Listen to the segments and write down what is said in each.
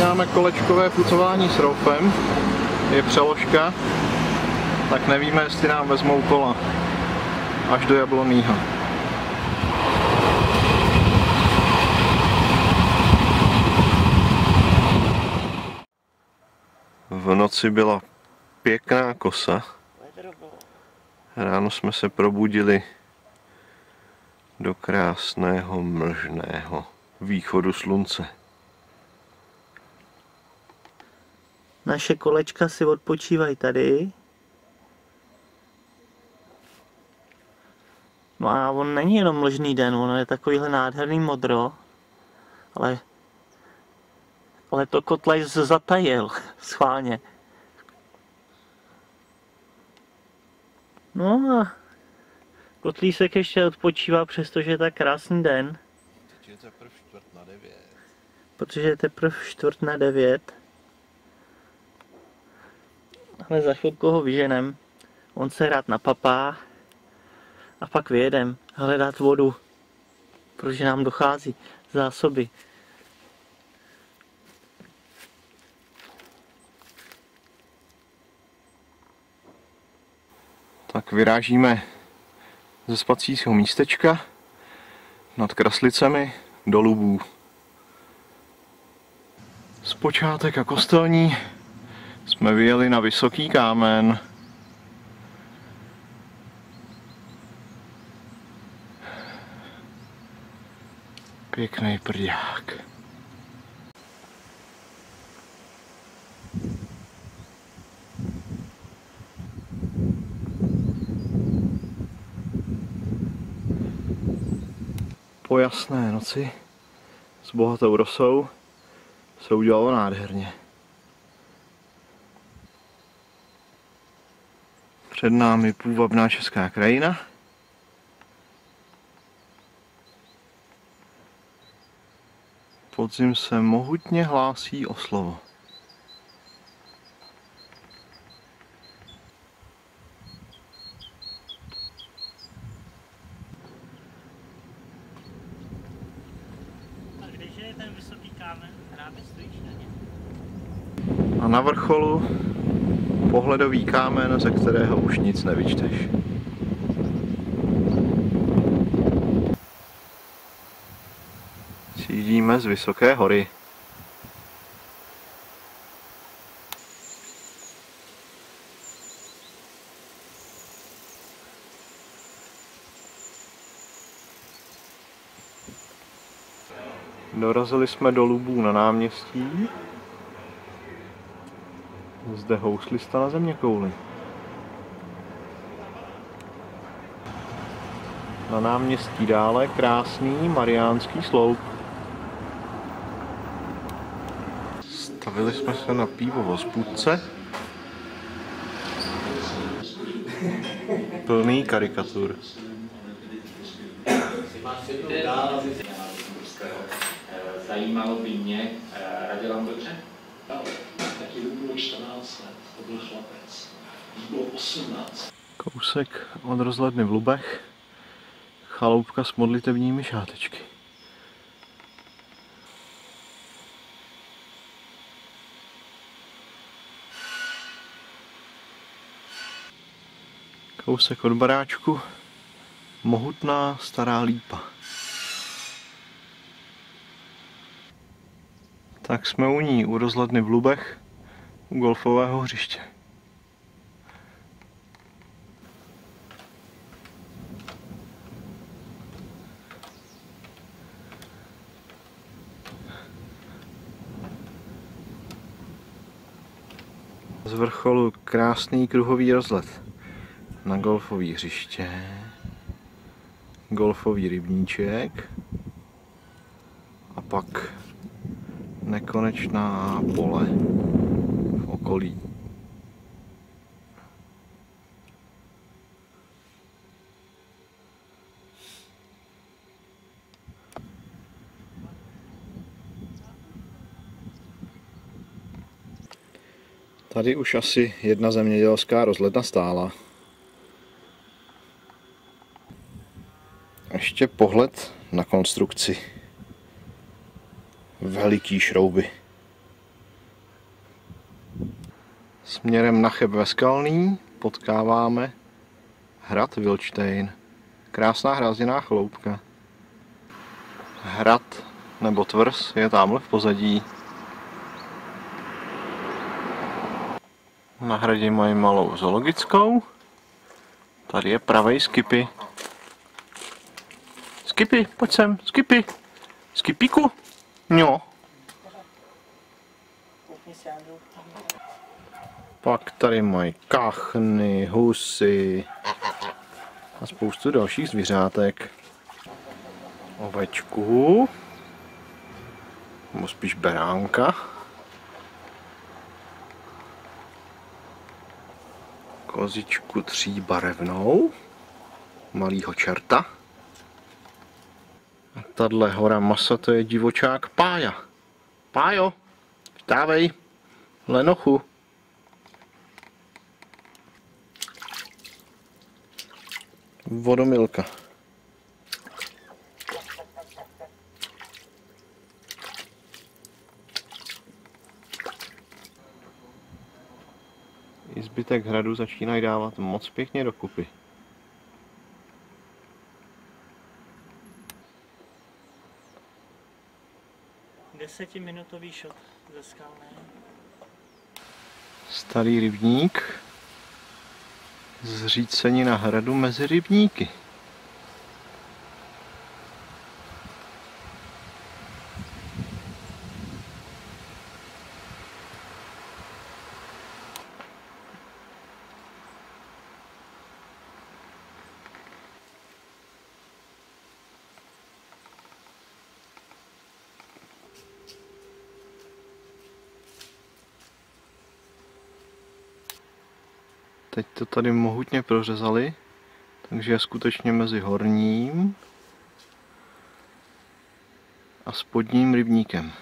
začínáme kolečkové pucování s roufem. Je přeložka, tak nevíme, jestli nám vezmou kola až do Jablonýho. V noci byla pěkná kosa. Ráno jsme se probudili do krásného mlžného východu slunce. Naše kolečka si odpočívají tady. No a on není jenom mlžný den, on je takovýhle nádherný modro, ale, ale to kotlej zatajil schválně. No a kotlísek ještě odpočívá, přestože je tak krásný den. Teď je teprve čtvrt na devět. Protože je teprve čtvrt na devět. Ale za chvilku ho vyženem. On se rád napapá a pak vyjedem hledat vodu, protože nám dochází zásoby. Tak vyrážíme ze spacího místečka nad Kraslicemi do Lubů. Zpočátek a kostelní jsme vyjeli na Vysoký kámen. Pěkný prdák. Po jasné noci s bohatou rosou se udělalo nádherně. Před námi půvabná česká krajina. Podzim se mohutně hlásí o slovo. A když je ten vysoký kámen, právě stojíš na něm. A na vrcholu pohledový kámen, ze kterého už nic nevyčteš. Sjíždíme z vysoké hory. Dorazili jsme do Lubů na náměstí. Zde houslista na země kouli. Na náměstí dále krásný mariánský sloup. Stavili jsme se na pivo v hospůdce. Plný karikatur. Zajímalo by mě, eh, Radělan Vlče? Taky by bylo 14 let, to byl chlapec. Když bylo 18, Kousek od rozhledny v Lubech. Chaloupka s modlitevními šátečky. Kousek od baráčku. Mohutná stará lípa. Tak jsme u ní, u rozhledny v Lubech, u golfového hřiště. Z vrcholu krásný kruhový rozlet. Na golfový hřiště, golfový rybníček. A pak nekonečná pole okolí. Tady už asi jedna zemědělská rozhledna stála. Ještě pohled na konstrukci. Veliký šrouby. Směrem na Cheb ve Skalný potkáváme hrad Vilčtejn. Krásná hrázděná chloupka. Hrad nebo tvrz je tamhle v pozadí. Na hradě mají malou zoologickou. Tady je pravej Skipy. Skipy, pojď sem, Skipy. Skipíku. Jo. Pak tady mají kachny, husy a spoustu dalších zvířátek. Ovečku, nebo spíš beránka. Kozičku tříbarevnou, malýho čerta. A tahle hora masa to je divočák Pája. Pájo, vstávej, lenochu. Vodomilka. I zbytek hradu začínají dávat moc pěkně dokupy. Desetiminutový šot ze skalné. Starý rybník zříceni na hradu mezi rybníky. Teď to tady mohutně prořezali, takže je skutečně mezi horním a spodním rybníkem.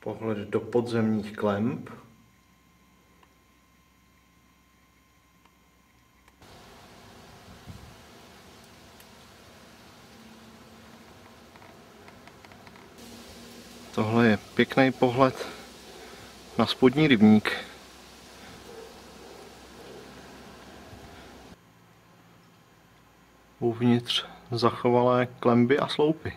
Pohled do podzemních klemp. Tohle je pěkný pohled na spodní rybník. Uvnitř zachovalé klemby a sloupy.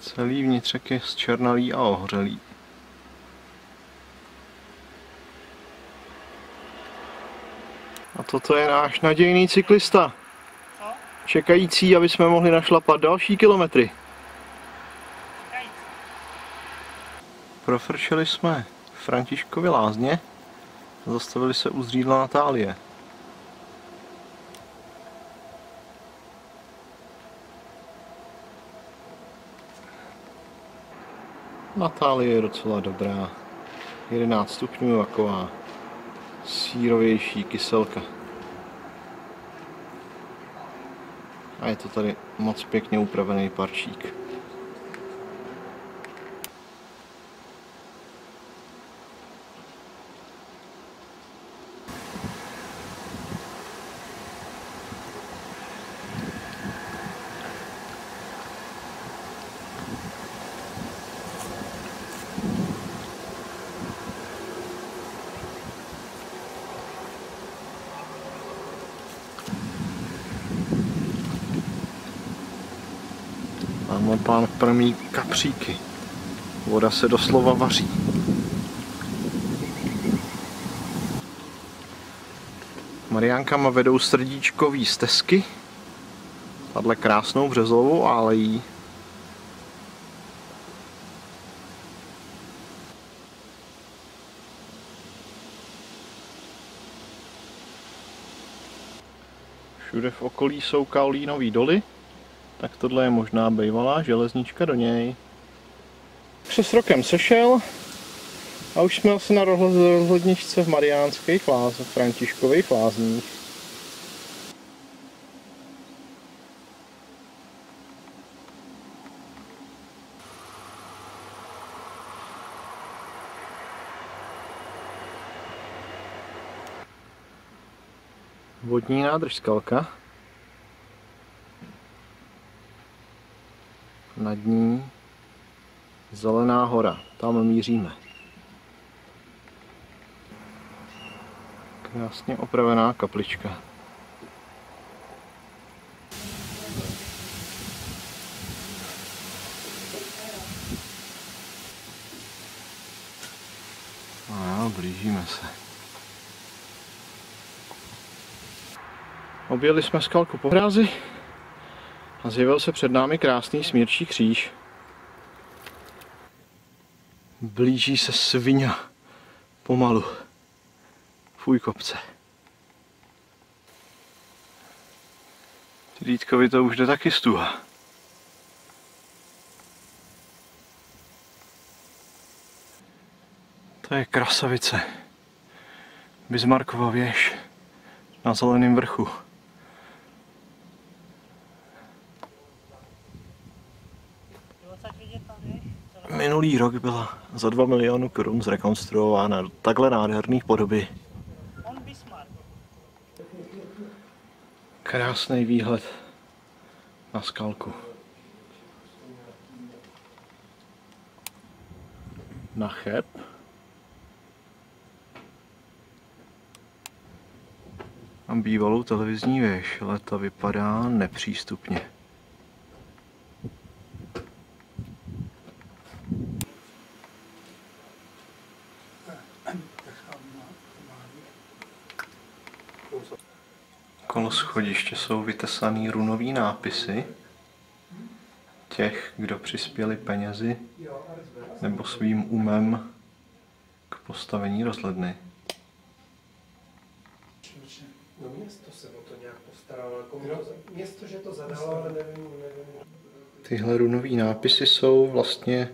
Celý vnitřek je zčernalý a ohřelý. Toto je náš nadějný cyklista. Čekající, aby jsme mohli našlapat další kilometry. Profrčeli jsme Františkovi lázně. Zastavili se u zřídla Natálie. Natálie je docela dobrá. 11 stupňů taková sírovější kyselka. A je to tady moc pěkně upravený parčík. Tamhle pán prmí kapříky. Voda se doslova vaří. Mariánkama vedou srdíčkový stezky. Tahle krásnou březovou alejí. Všude v okolí jsou kaolínový doly. Tak tohle je možná bývalá železnička do něj. Přes rokem sešel a už jsme asi na rozhodničce v Mariánských lázních, Františkových lázních. vodní nádrž Skalka. Nad ní Zelená hora, tam míříme. Krásně opravená kaplička. A blížíme se. Objeli jsme skalku po hrázi a zjevil se před námi krásný smírčí kříž. Blíží se svině pomalu. Fuj kopce. Rýtkovi to už jde taky stuha. To je krasavice. Bismarckova věž na zeleném vrchu. Minulý rok byla za 2 miliony korun zrekonstruována do takhle nádherných podoby. Krásný výhled na skalku. Na cheb. A bývalou televizní věž, ale ta vypadá nepřístupně. Kolo schodiště jsou vytesaný runový nápisy těch, kdo přispěli penězi nebo svým umem k postavení rozhledny. No město se o to nějak postaralo, jako no, město, že to zadalo, ale nevím, nevím. Tyhle runové nápisy jsou vlastně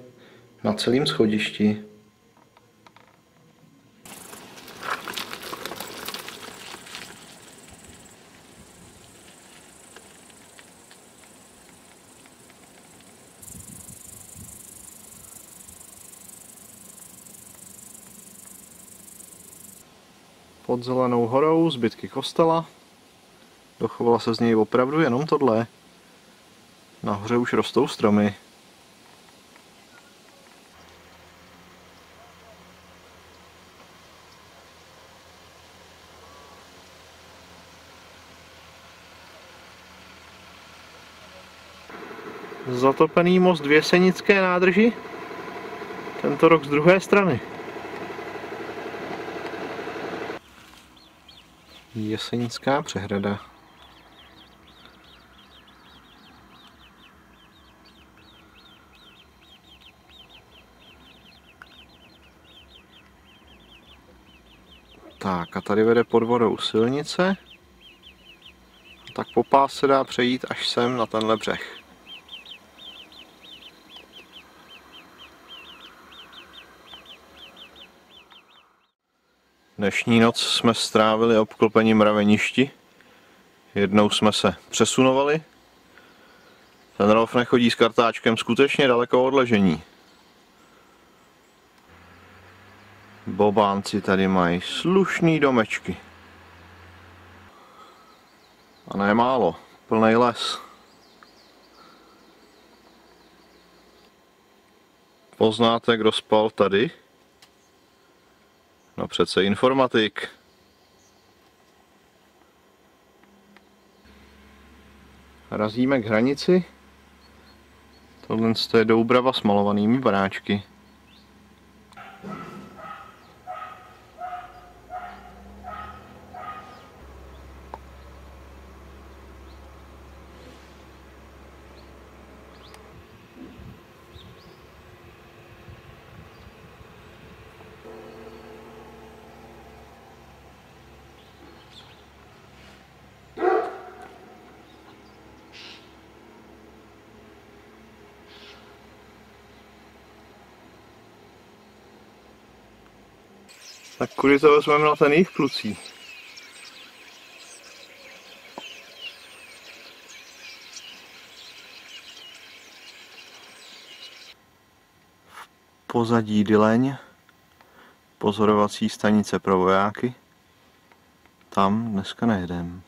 na celém schodišti. Pod Zelenou horou zbytky kostela. Dochovala se z něj opravdu jenom tohle. Nahoře už rostou stromy. Zatopený most v Jesenické nádrži. Tento rok z druhé strany. Jesenická přehrada. Tak a tady vede pod vodou silnice. Tak po pás se dá přejít až sem na tenhle břeh. Dnešní noc jsme strávili obklopení mraveništi. Jednou jsme se přesunovali. Ten Rolf nechodí s kartáčkem skutečně daleko od ležení. Bobánci tady mají slušný domečky. A ne málo, plný les. Poznáte, kdo spal tady? No přece informatik. Razíme k hranici. Tohle je Doubrava s malovanými baráčky. Tak kudy to vezmeme na ten jejich klucí? pozadí Dyleň, pozorovací stanice pro vojáky. tam dneska nejedem.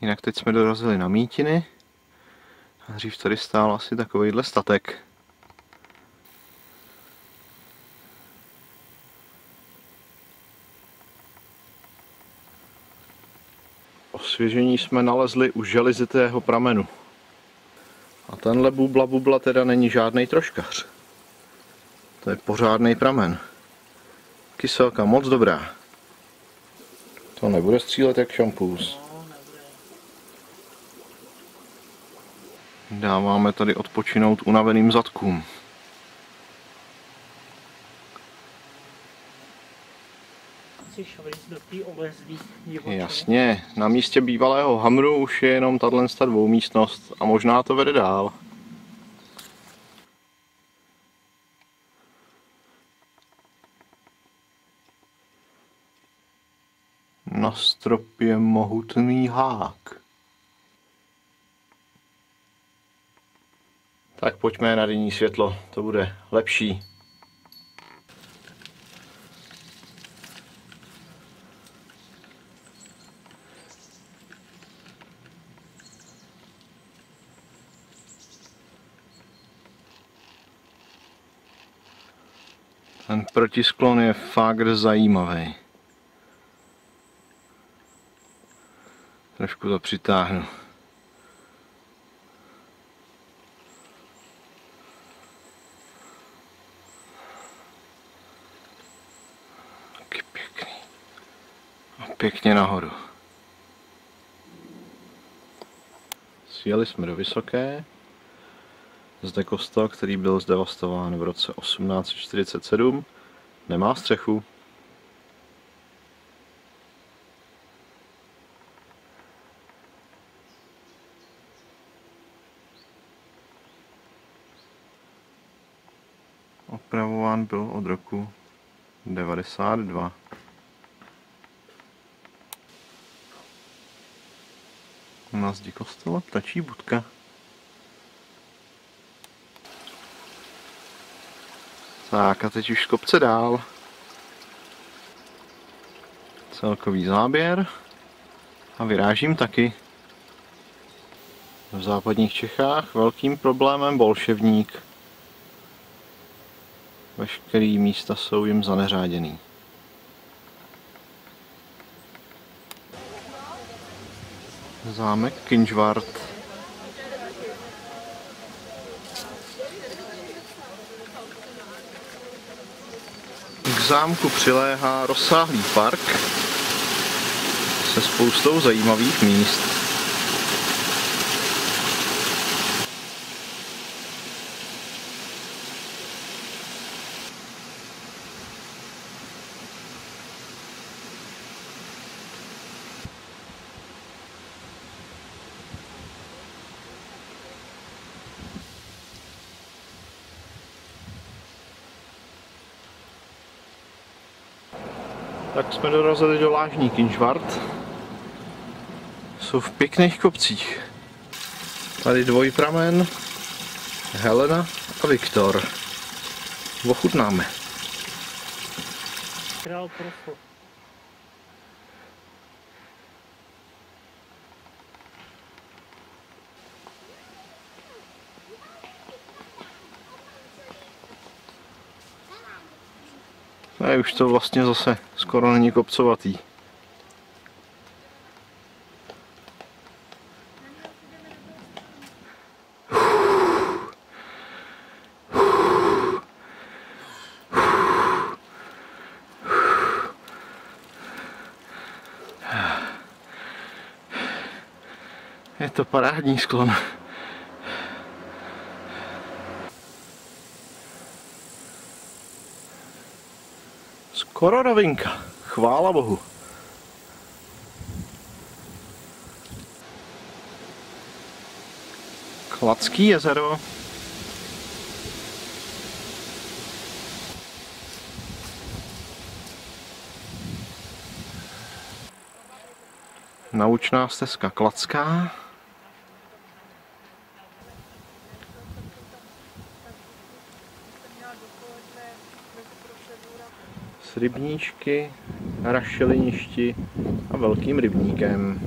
Jinak teď jsme dorazili na Mítiny. A dřív tady stál asi takovýhle statek. Osvěžení jsme nalezli u železitého pramenu. A tenhle bubla bubla teda není žádný troškař. To je pořádný pramen. Kyselka moc dobrá. To nebude střílet jak šampus. Dáváme tady odpočinout unaveným zadkům. Jasně, na místě bývalého hamru už je jenom tato dvoumístnost a možná to vede dál. Na stropě mohutný hák. Tak pojďme na denní světlo, to bude lepší. Ten protisklon je fakt zajímavý. Trošku to přitáhnu. Taky pěkný. A pěkně nahoru. Sjeli jsme do Vysoké. Zde kostel, který byl zdevastován v roce 1847, nemá střechu. Opravován byl od roku 92. Na zdi kostela ptačí budka. Tak a teď už kopce dál. Celkový záběr. A vyrážím taky. V západních Čechách velkým problémem bolševník. Veškerý místa jsou jim zaneřáděný. Zámek Kinžvart. Zámku přiléhá rozsáhlý park se spoustou zajímavých míst. Tak jsme dorazili do Lážní Kinžvart. Jsou v pěkných kopcích. Tady dvojpramen, Helena a Viktor. Ochutnáme. Král proso. A už to vlastně zase skoro není kopcovatý. Je to parádní sklon. Skoro rovinka. Chvála Bohu. Kladský jezero. Naučná stezka Kladská. Rybníčky, rašeliništi a velkým rybníkem.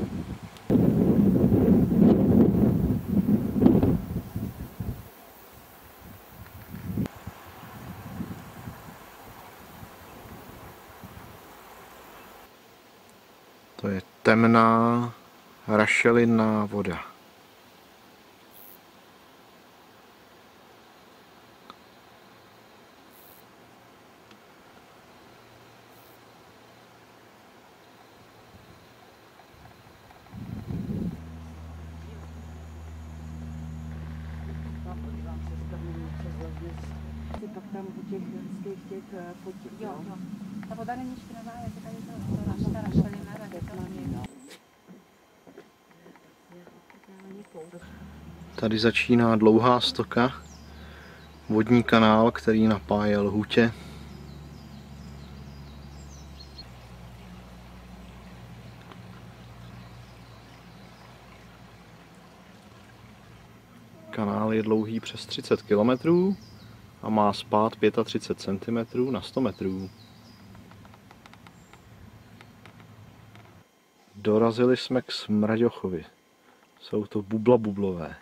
To je temná rašelinná voda. pak tam u těch hezkých těch eh, Jo, no. jo. Ta voda není špinavá, jak je tady to, to naš, ta rašelina, tak je to Tady začíná dlouhá stoka, vodní kanál, který napájel hutě. Kanál je dlouhý přes 30 km a má spát 35 cm na 100 metrů. Dorazili jsme k Smraďochovi. Jsou to bubla bublové.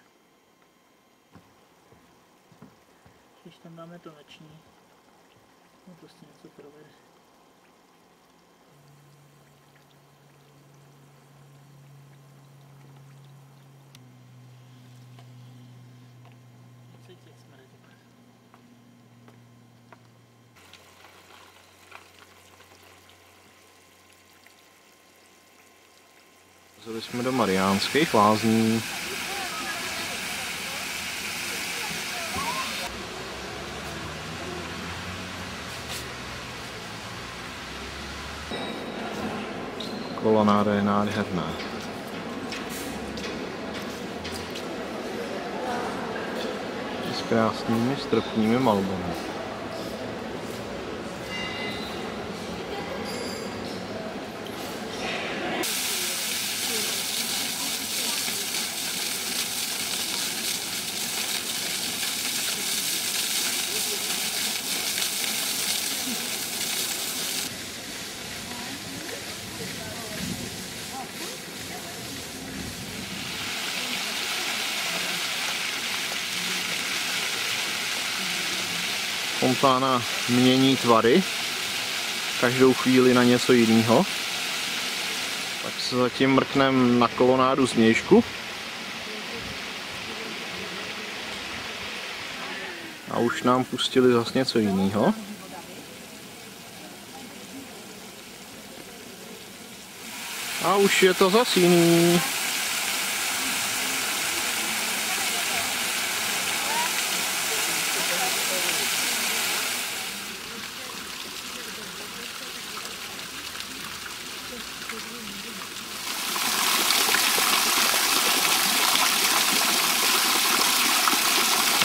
Když tam dáme to noční, no prostě něco provede. Zali jsme do Mariánských lázní. Kolonáda je nádherná. S krásnými stropními malbami. Fontána mění tvary, každou chvíli na něco jiného. Tak se zatím mrknem na kolonádu změšku. A už nám pustili zase něco jiného. A už je to zas jiný.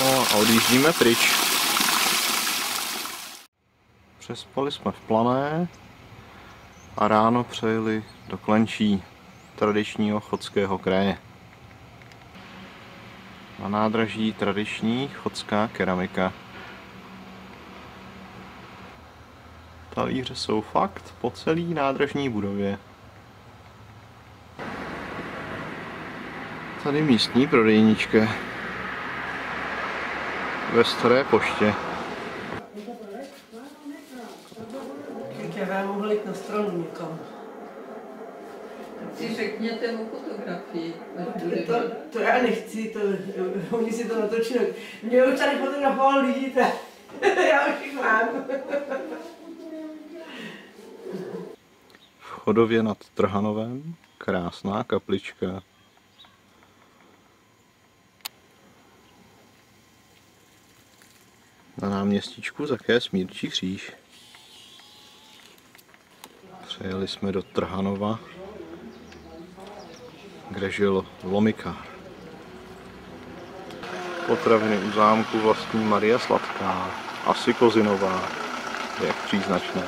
No odjíždíme pryč. Přespali jsme v Plané a ráno přejeli do Klenčí, tradičního chodského kraje. Na nádraží tradiční chodská keramika. Talíře jsou fakt po celý nádražní budově. Tady místní prodejnička ve staré poště. Já vám mohl jít na stranu někam. Si řekněte o fotografii, To, to já nechci, to, oni si to natočí. Mě už tady fotografoval lidi, tak já už jich mám. V Chodově nad Trhanovem krásná kaplička. Na náměstíčku také Smírčí kříž. Přejeli jsme do Trhanova, kde žil Lomikár. Potraviny u zámku vlastní Maria Sladká, asi Kozinová, jak příznačné.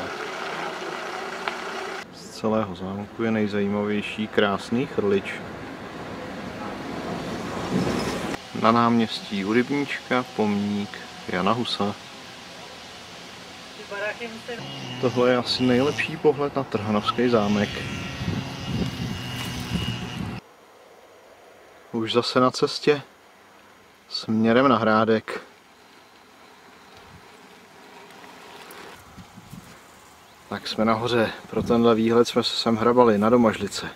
Z celého zámku je nejzajímavější krásný chrlič. Na náměstí u Rybníčka pomník Jana Husa. Tohle je asi nejlepší pohled na Trhanovský zámek. Už zase na cestě směrem na Hrádek. Tak jsme nahoře. Pro tenhle výhled jsme se sem hrabali na Domažlice.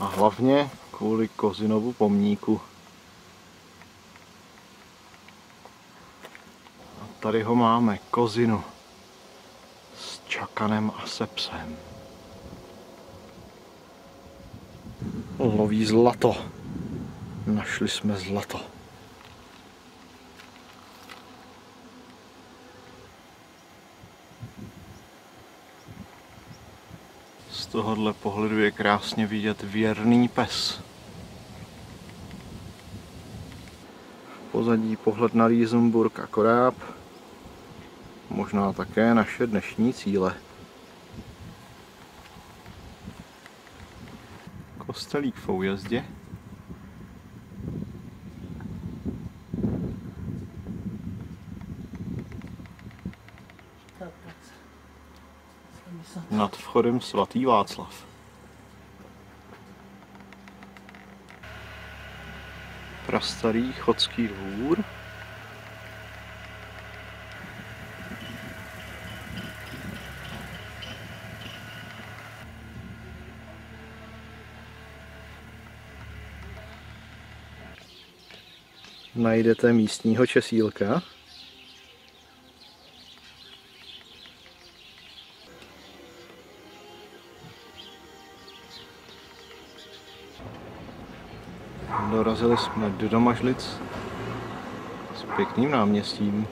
A hlavně kvůli Kozinovu pomníku. Tady ho máme, Kozinu. S čakanem a se psem. Loví zlato. Našli jsme zlato. Z tohohle pohledu je krásně vidět věrný pes. Pozadí pohled na Riesenburg a Koráb. Možná také naše dnešní cíle. Kostelík v Oujezdě. Nad vchodem svatý Václav. Prastarý chodský dvůr. Najdete místního česílka. Dorazili jsme do Domažlic s pěkným náměstím.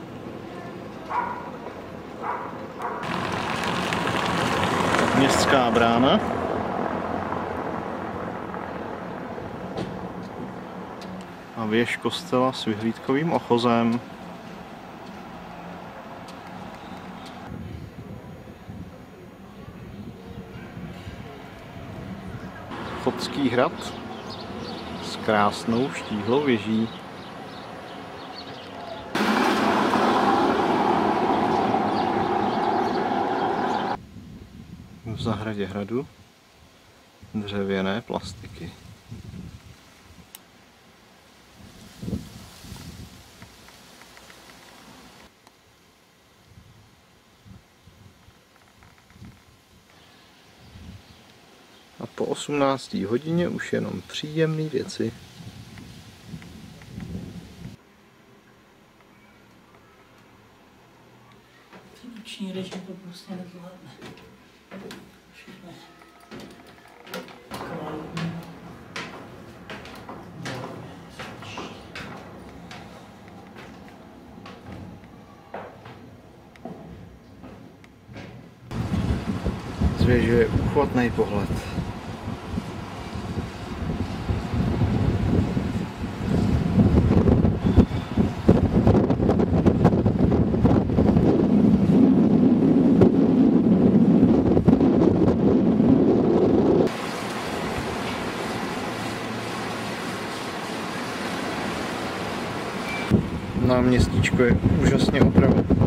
Městská brána. A věž kostela s vyhlídkovým ochozem. Chodský hrad s krásnou štíhlou věží. V zahradě hradu dřevěné plastiky. 18. hodině už jenom příjemné věci. Noční režim to prostě nezvládne. Všechno. Kvalitní. Z věže je uchvatný pohled. Náměstíčko je úžasně opravdu.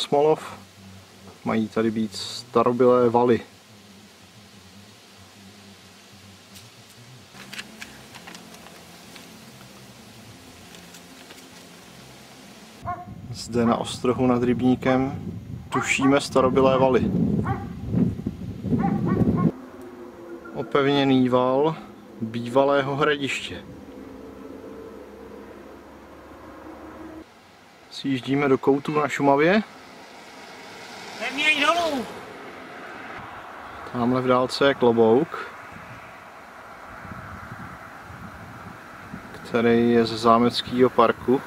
Smolov. Mají tady být starobylé valy. Zde na ostrohu nad rybníkem tušíme starobylé valy. Opevněný val bývalého hradiště. Sjíždíme do koutů na Šumavě. Tamhle v dálce je klobouk, který je ze zámeckého parku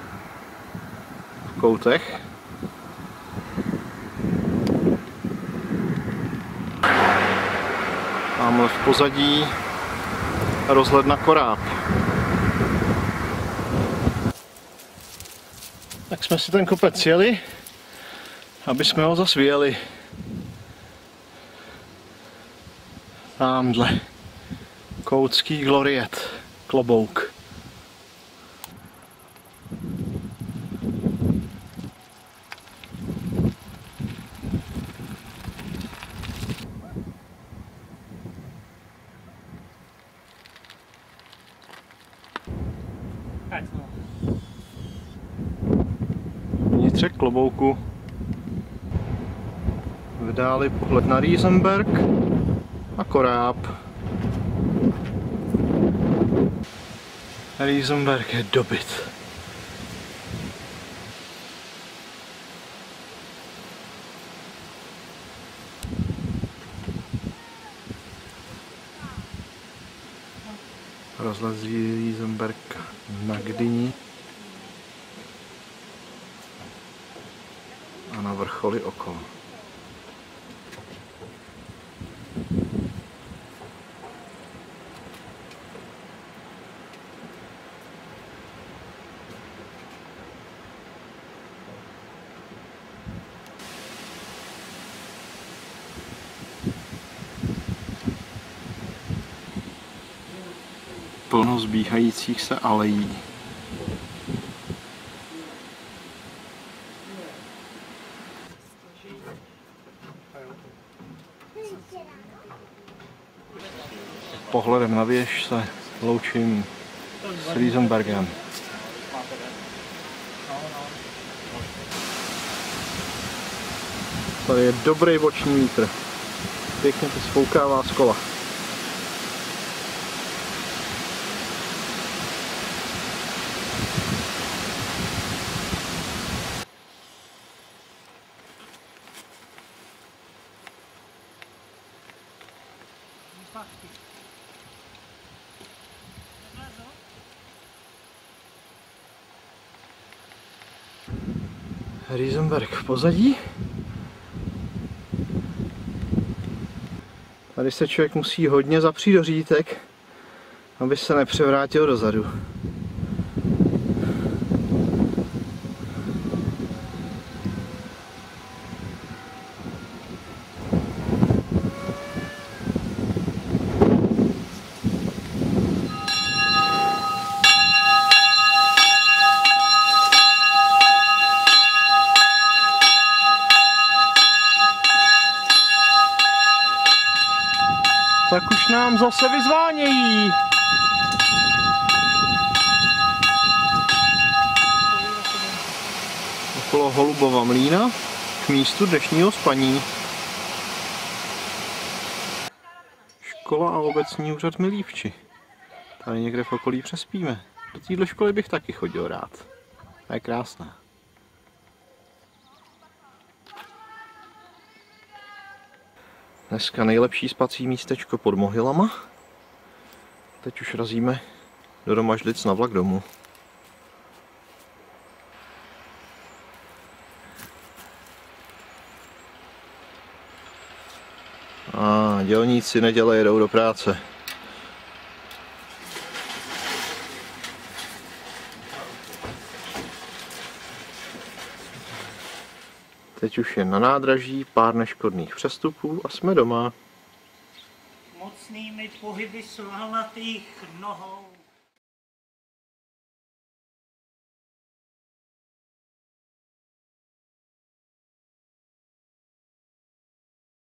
v Koutech. Tamhle v pozadí rozhled na koráb. Tak jsme si ten kopec jeli, aby jsme ho zase Tamhle. Koutský gloriet. Klobouk. Vnitřek klobouku vydali pohled na Riesenberg a koráb. Riesenberg je dobyt. Rozhled z Riesenberg na Gdyni a na vrcholy okolo. Plno zbíhajících se alejí. Pohledem na věž se loučím s Riesenbergem. Tady je dobrý boční vítr. Pěkně to spoukává z kola. Riesenberg v pozadí. Tady se člověk musí hodně zapřít do řítek, aby se nepřevrátil dozadu. Tak už nám zase vyzvánějí. Okolo Holubova mlína k místu dnešního spaní. Škola a obecní úřad Milívči. Tady někde v okolí přespíme. Do téhle školy bych taky chodil rád. To je krásná. Dneska nejlepší spací místečko pod Mohylama. Teď už razíme do Domažlic na vlak domů. A dělníci neděle jedou do práce. Teď už je na nádraží pár neškodných přestupů a jsme doma. Mocnými pohyby svalnatých nohou.